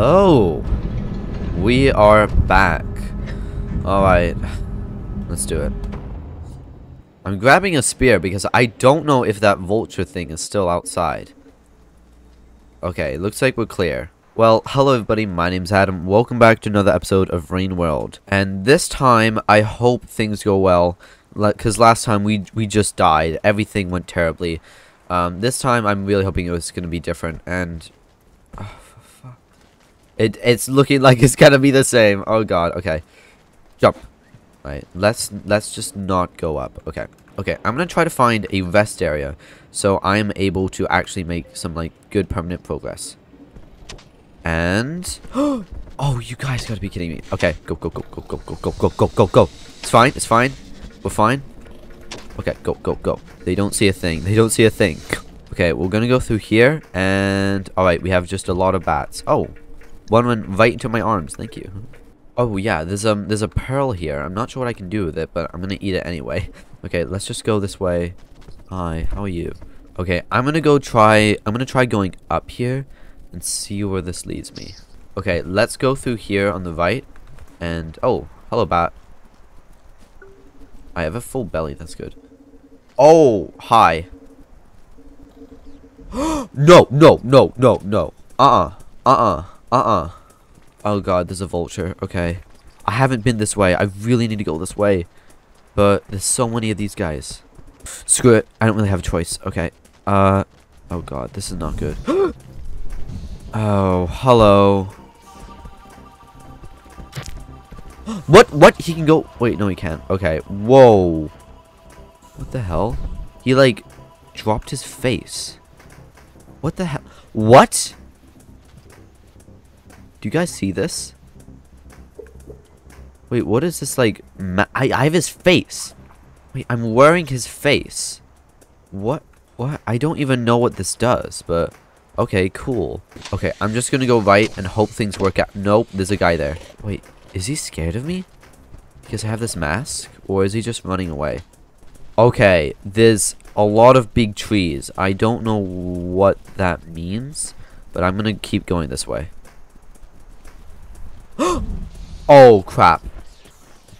Hello. We are back. Alright. Let's do it. I'm grabbing a spear because I don't know if that vulture thing is still outside. Okay, looks like we're clear. Well, hello everybody, my name's Adam. Welcome back to another episode of Rain World. And this time, I hope things go well. Because last time we, we just died. Everything went terribly. Um, this time, I'm really hoping it was going to be different. And it it's looking like it's gonna be the same. Oh god. Okay. Jump. Right. Let's let's just not go up. Okay. Okay. I'm gonna try to find a rest area so I'm able to actually make some like good permanent progress. And oh, you guys gotta be kidding me. Okay. Go go go go go go go go go go go. It's fine. It's fine. We're fine. Okay. Go go go. They don't see a thing. They don't see a thing. Okay, we're gonna go through here, and alright, we have just a lot of bats. Oh, one went right into my arms. Thank you. Oh yeah, there's um there's a pearl here. I'm not sure what I can do with it, but I'm gonna eat it anyway. Okay, let's just go this way. Hi, how are you? Okay, I'm gonna go try. I'm gonna try going up here and see where this leads me. Okay, let's go through here on the right. And oh, hello bat. I have a full belly. That's good. Oh, hi. no, no, no, no, no. Uh-uh. Uh-uh. Uh-uh. Oh god, there's a vulture. Okay. I haven't been this way. I really need to go this way. But there's so many of these guys. Screw it. I don't really have a choice. Okay. Uh. Oh god, this is not good. oh, hello. what? What? He can go. Wait, no, he can't. Okay. Whoa. What the hell? He like dropped his face. What the hell? What? Do you guys see this? Wait, what is this like? I, I have his face. Wait, I'm wearing his face. What? What? I don't even know what this does, but... Okay, cool. Okay, I'm just gonna go right and hope things work out. Nope, there's a guy there. Wait, is he scared of me? Because I have this mask? Or is he just running away? Okay, there's a lot of big trees. I don't know what that means, but I'm gonna keep going this way. oh, crap.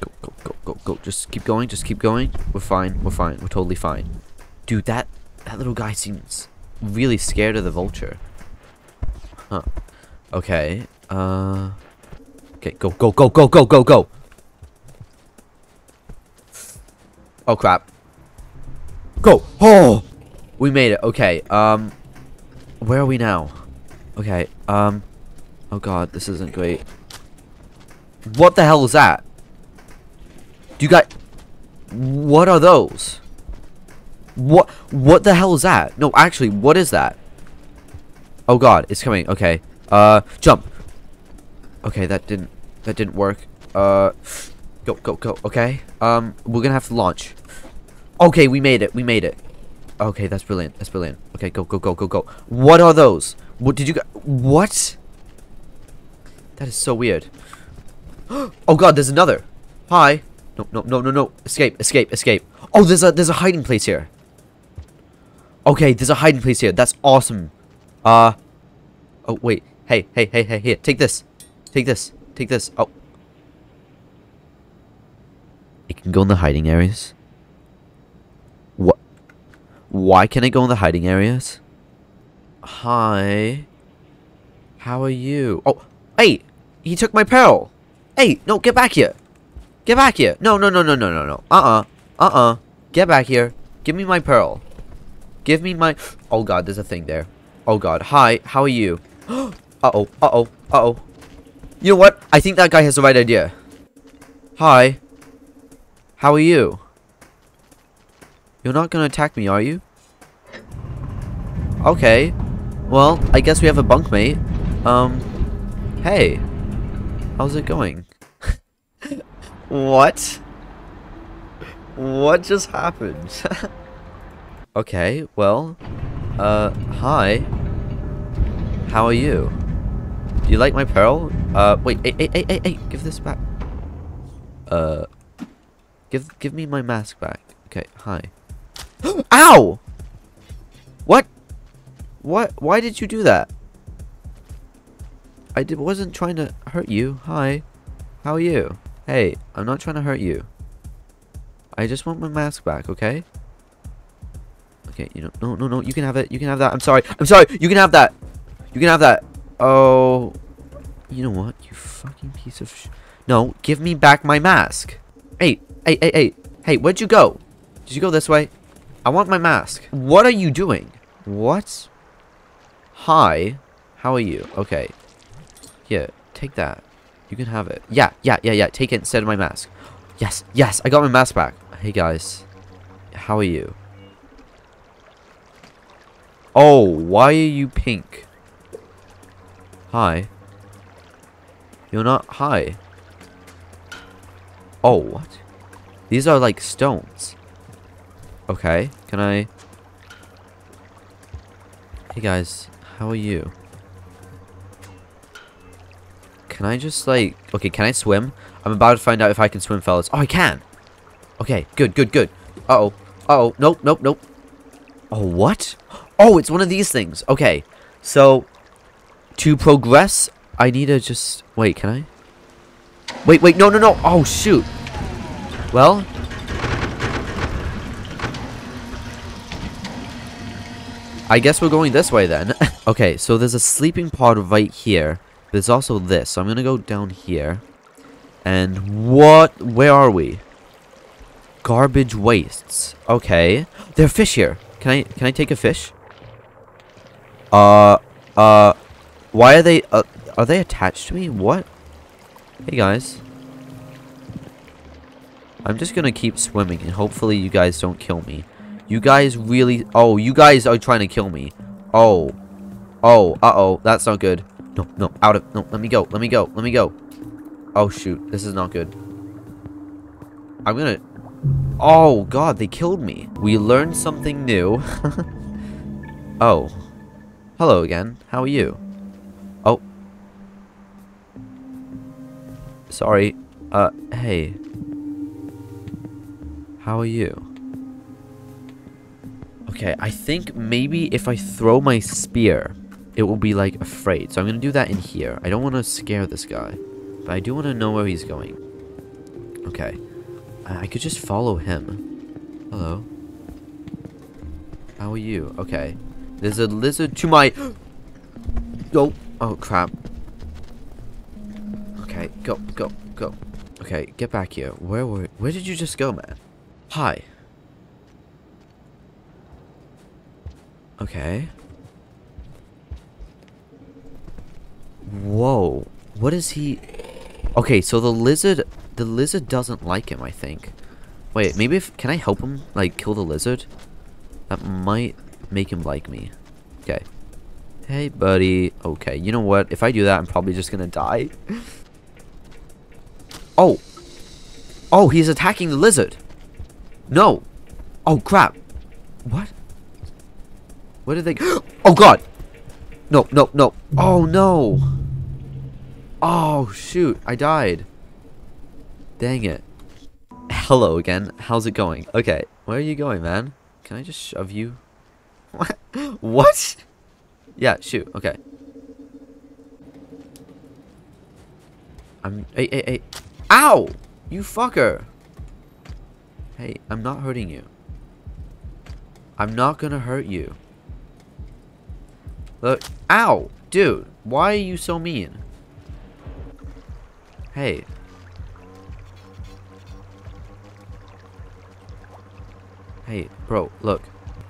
Go, go, go, go, go. Just keep going. Just keep going. We're fine. We're fine. We're totally fine. Dude, that, that little guy seems really scared of the vulture. Huh. Okay. Uh... Okay, go, go, go, go, go, go, go! Oh, crap. Go! Oh! We made it. Okay, um... Where are we now? Okay, um... Oh god, this isn't great. What the hell is that? Do you got... What are those? What what the hell is that? No, actually, what is that? Oh god, it's coming. Okay. Uh jump. Okay, that didn't that didn't work. Uh go go go. Okay. Um we're to have to launch. Okay, we made it. We made it. Okay, that's brilliant. That's brilliant. Okay, go go go go go. What are those? What did you? What? That is so weird. oh god, there's another. Hi. No, no, no, no, no. Escape, escape, escape. Oh, there's a there's a hiding place here. Okay, there's a hiding place here. That's awesome. Uh Oh, wait. Hey, hey, hey, hey, here. Take this. Take this. Take this. Oh. It can go in the hiding areas. What? Why can it go in the hiding areas? Hi. How are you? Oh, hey! He took my pearl! Hey, no, get back here. Get back here. No, no, no, no, no, no, no. Uh-uh. Uh-uh. Get back here. Give me my pearl. Give me my... Oh, God, there's a thing there. Oh, God. Hi, how are you? Uh-oh. Uh-oh. Uh-oh. You know what? I think that guy has the right idea. Hi. How are you? You're not gonna attack me, are you? Okay. Well, I guess we have a bunkmate. Um, hey. How's it going? What? What just happened? okay, well, uh, hi. How are you? Do you like my pearl? Uh, wait, hey, hey, hey, hey, hey, give this back. Uh, give, give me my mask back. Okay, hi. Ow! What? What? Why did you do that? I did, wasn't trying to hurt you. Hi. How are you? Hey, I'm not trying to hurt you. I just want my mask back, okay? Okay, you know, no, no, no, you can have it. You can have that. I'm sorry. I'm sorry. You can have that. You can have that. Oh, you know what? You fucking piece of sh... No, give me back my mask. Hey, hey, hey, hey. Hey, where'd you go? Did you go this way? I want my mask. What are you doing? What? Hi. How are you? Okay. Here, take that. You can have it. Yeah, yeah, yeah, yeah. Take it instead of my mask. Yes, yes, I got my mask back. Hey, guys. How are you? Oh, why are you pink? Hi. You're not high. Oh, what? These are like stones. Okay, can I... Hey guys, how are you? Can I just like... Okay, can I swim? I'm about to find out if I can swim, fellas. Oh, I can! Okay, good, good, good. Uh-oh. Uh-oh. Nope, nope, nope. Oh, what? Oh, it's one of these things. Okay, so... To progress, I need to just... Wait, can I? Wait, wait, no, no, no. Oh, shoot. Well... I guess we're going this way then. okay, so there's a sleeping pod right here. There's also this. So I'm gonna go down here. And what? Where are we? Garbage wastes. Okay. There are fish here. Can I can I take a fish? Uh uh why are they uh, are they attached to me? What? Hey guys. I'm just gonna keep swimming and hopefully you guys don't kill me. You guys really... Oh, you guys are trying to kill me. Oh. Oh, uh-oh. That's not good. No, no, out of... No, let me go. Let me go. Let me go. Oh, shoot. This is not good. I'm gonna... Oh, God. They killed me. We learned something new. oh. Hello again. How are you? Oh. Sorry. Uh, hey. How are you? Okay, I think maybe if I throw my spear, it will be, like, afraid. So I'm going to do that in here. I don't want to scare this guy. But I do want to know where he's going. Okay. I could just follow him. Hello. How are you? Okay. There's a lizard to my... oh, oh, crap. Okay, go, go, go. Okay, get back here. Where were... Where did you just go, man? Hi. Okay. Whoa. What is he... Okay, so the lizard... The lizard doesn't like him, I think. Wait, maybe if... Can I help him, like, kill the lizard? That might make him like me. Okay. Hey, buddy. Okay, you know what? If I do that, I'm probably just gonna die. oh. Oh, he's attacking the lizard. No. Oh, crap. What? Where did they... Oh, God! No, no, no. Oh, no. Oh, shoot. I died. Dang it. Hello again. How's it going? Okay. Where are you going, man? Can I just shove you? What? What? Yeah, shoot. Okay. I'm... Hey, hey, hey. Ow! You fucker! Hey, I'm not hurting you. I'm not gonna hurt you. Look. Ow! Dude, why are you so mean? Hey. Hey, bro, look.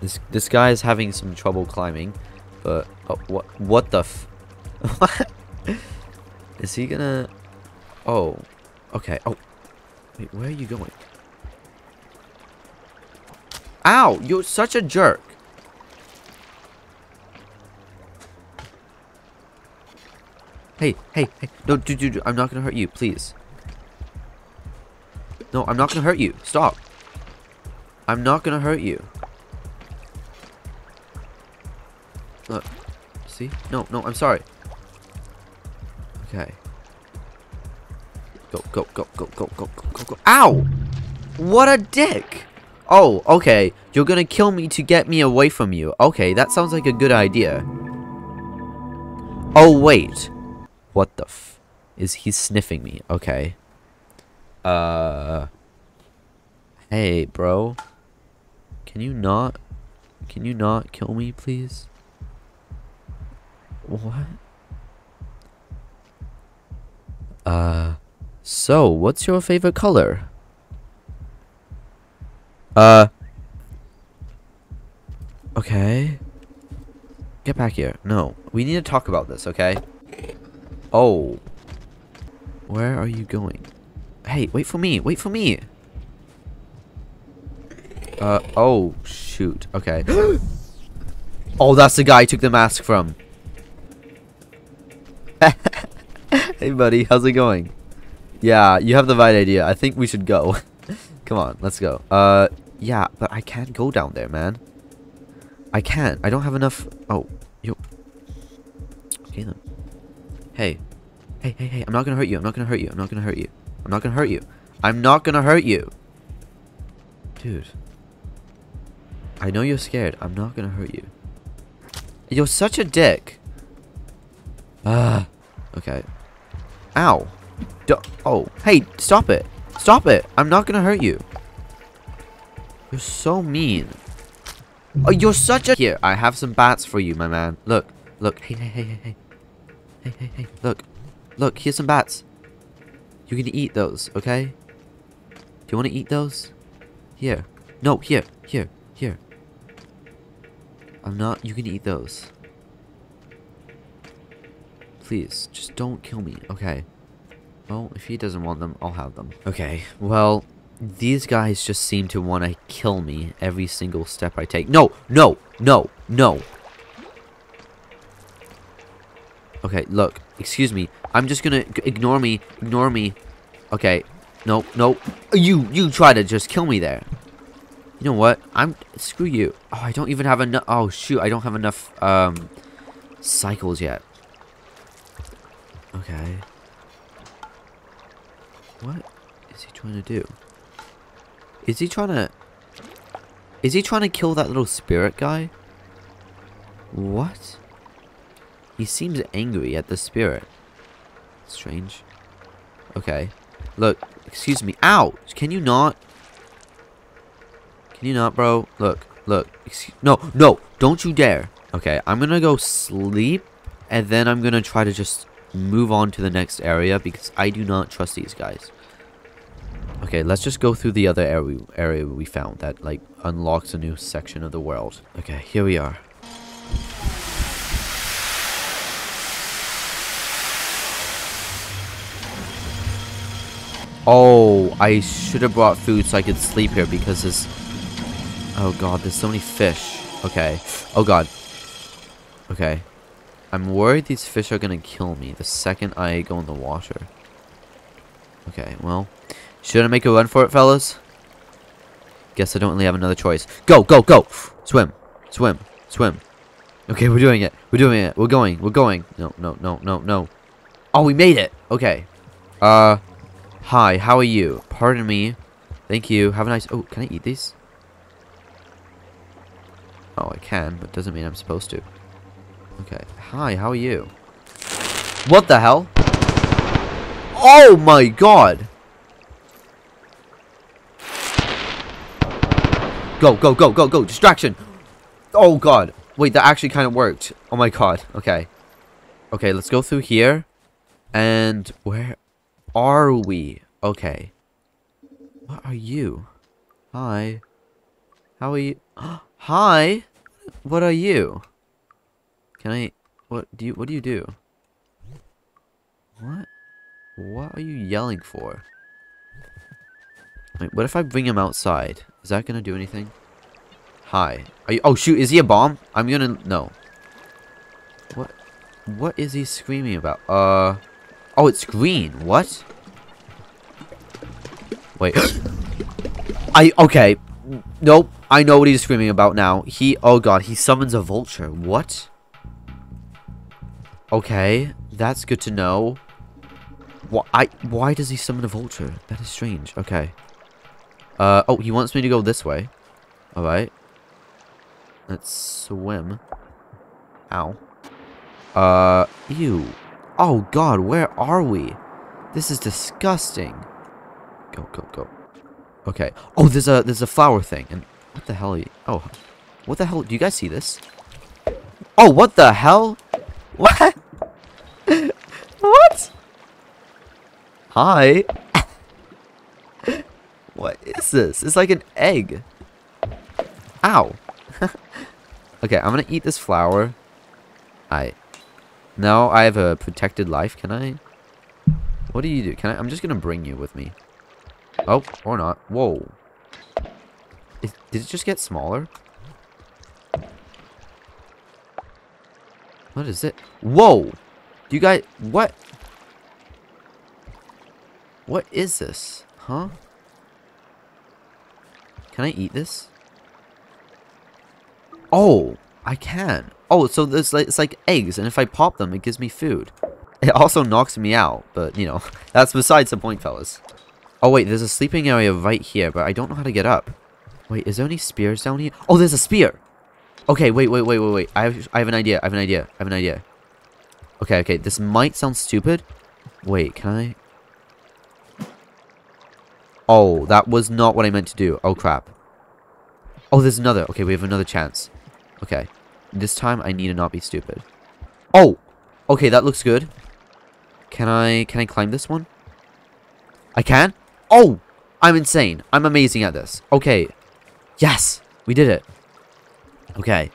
This this guy is having some trouble climbing, but oh, what what the f What? Is he gonna Oh. Okay. Oh. Wait, where are you going? Ow! You're such a jerk. Hey, hey, hey. No, dude, dude, I'm not gonna hurt you, please. No, I'm not gonna hurt you. Stop. I'm not gonna hurt you. Look. See? No, no, I'm sorry. Okay. Go, go, go, go, go, go, go, go, go. Ow! What a dick! Oh, okay. You're gonna kill me to get me away from you. Okay, that sounds like a good idea. Oh, wait. What the f... Is he sniffing me? Okay. Uh... Hey, bro. Can you not... Can you not kill me, please? What? Uh... So, what's your favorite color? Uh... Okay. Get back here. No. We need to talk about this, okay? Oh. Where are you going? Hey, wait for me. Wait for me. Uh, oh, shoot. Okay. oh, that's the guy I took the mask from. hey, buddy. How's it going? Yeah, you have the right idea. I think we should go. Come on, let's go. Uh, yeah, but I can't go down there, man. I can't. I don't have enough... Oh, yo. Okay, then. Hey. Hey, hey, hey. I'm not gonna hurt you. I'm not gonna hurt you. I'm not gonna hurt you. I'm not gonna hurt you. I'm not gonna hurt you. Dude. I know you're scared. I'm not gonna hurt you. You're such a dick. Ah. okay. Ow. D oh. Hey, stop it. Stop it. I'm not gonna hurt you. You're so mean. Oh, you're such a- Here, I have some bats for you, my man. Look. Look. Hey, hey, hey, hey, hey. Hey, hey, hey. Look. Look, here's some bats. You can eat those, okay? Do you want to eat those? Here. No, here. Here. Here. I'm not- you can eat those. Please, just don't kill me, okay? Well, if he doesn't want them, I'll have them. Okay, well, these guys just seem to want to kill me every single step I take. No, no, no, no. Okay, look, excuse me. I'm just gonna ignore me, ignore me. Okay, no, no. You, you try to just kill me there. You know what? I'm, screw you. Oh, I don't even have enough, oh shoot, I don't have enough, um, cycles yet. Okay. What is he trying to do? Is he trying to... Is he trying to kill that little spirit guy? What? He seems angry at the spirit. Strange. Okay. Look, excuse me. Ow! Can you not? Can you not, bro? Look, look. Excuse no, no! Don't you dare! Okay, I'm gonna go sleep, and then I'm gonna try to just move on to the next area because I do not trust these guys. Okay, let's just go through the other area, area we found that, like, unlocks a new section of the world. Okay, here we are. Oh, I should have brought food so I could sleep here because this... Oh god, there's so many fish. Okay. Oh god. Okay. I'm worried these fish are gonna kill me the second I go in the water. Okay, well. Should I make a run for it, fellas? Guess I don't really have another choice. Go, go, go! Swim, swim, swim. Okay, we're doing it. We're doing it. We're going. We're going. No, no, no, no, no. Oh, we made it! Okay. Uh, hi, how are you? Pardon me. Thank you. Have a nice... Oh, can I eat these? Oh, I can, but doesn't mean I'm supposed to. Okay. Hi, how are you? What the hell? Oh my god! Go, go, go, go, go! Distraction! Oh god. Wait, that actually kind of worked. Oh my god. Okay. Okay, let's go through here. And where are we? Okay. What are you? Hi. How are you? Hi! What are you? Can I... What do you... What do you do? What? What are you yelling for? Wait, what if I bring him outside? Is that gonna do anything? Hi. Are you... Oh, shoot. Is he a bomb? I'm gonna... No. What? What is he screaming about? Uh... Oh, it's green. What? Wait. I... Okay. Nope. I know what he's screaming about now. He... Oh, God. He summons a vulture. What? Okay, that's good to know. Why, I, why does he summon a vulture? That is strange. Okay. Uh, oh, he wants me to go this way. Alright. Let's swim. Ow. Uh, ew. Oh god, where are we? This is disgusting. Go, go, go. Okay. Oh, there's a there's a flower thing. And what the hell are you? Oh, what the hell? Do you guys see this? Oh, what the hell? What? what? Hi. what is this? It's like an egg. Ow. okay, I'm gonna eat this flower. I. Now I have a protected life. Can I? What do you do? Can I? I'm just gonna bring you with me. Oh, or not. Whoa. Did it just get smaller? What is it? Whoa! Do you guys... What? What is this? Huh? Can I eat this? Oh, I can. Oh, so like, it's like eggs, and if I pop them, it gives me food. It also knocks me out, but, you know, that's besides the point, fellas. Oh, wait, there's a sleeping area right here, but I don't know how to get up. Wait, is there any spears down here? Oh, there's a spear! Okay, wait, wait, wait, wait, wait. I have, I have an idea, I have an idea, I have an idea. Okay, okay, this might sound stupid. Wait, can I... Oh, that was not what I meant to do. Oh, crap. Oh, there's another. Okay, we have another chance. Okay. This time, I need to not be stupid. Oh! Okay, that looks good. Can I, can I climb this one? I can? Oh! I'm insane. I'm amazing at this. Okay. Yes! We did it. Okay.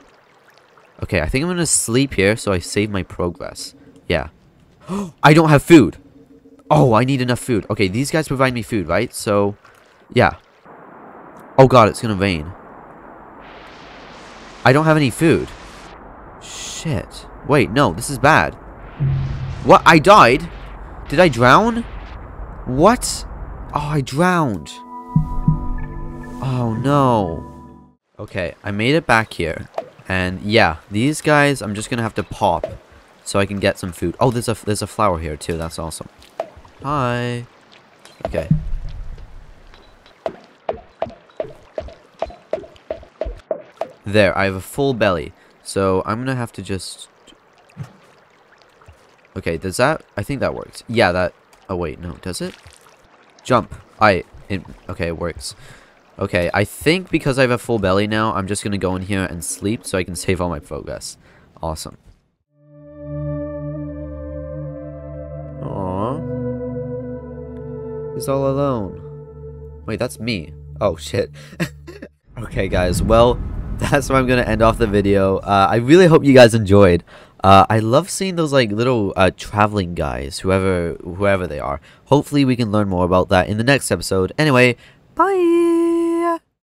Okay, I think I'm gonna sleep here so I save my progress. Yeah. I don't have food! Oh, I need enough food. Okay, these guys provide me food, right? So, yeah. Oh god, it's gonna rain. I don't have any food. Shit. Wait, no, this is bad. What? I died? Did I drown? What? Oh, I drowned. Oh, no. Okay, I made it back here. And yeah, these guys, I'm just gonna have to pop so I can get some food. Oh, there's a there's a flower here too. That's awesome. Hi. Okay. There, I have a full belly. So I'm gonna have to just... Okay, does that... I think that works. Yeah, that... Oh, wait, no, does it? Jump. I... It, okay, it works. Okay, I think because I have a full belly now, I'm just gonna go in here and sleep so I can save all my progress. Awesome. Aww. He's all alone. Wait, that's me. Oh, shit. okay, guys, well that's where I'm gonna end off the video. Uh, I really hope you guys enjoyed. Uh, I love seeing those like little uh, traveling guys, whoever whoever they are. Hopefully we can learn more about that in the next episode. Anyway, bye!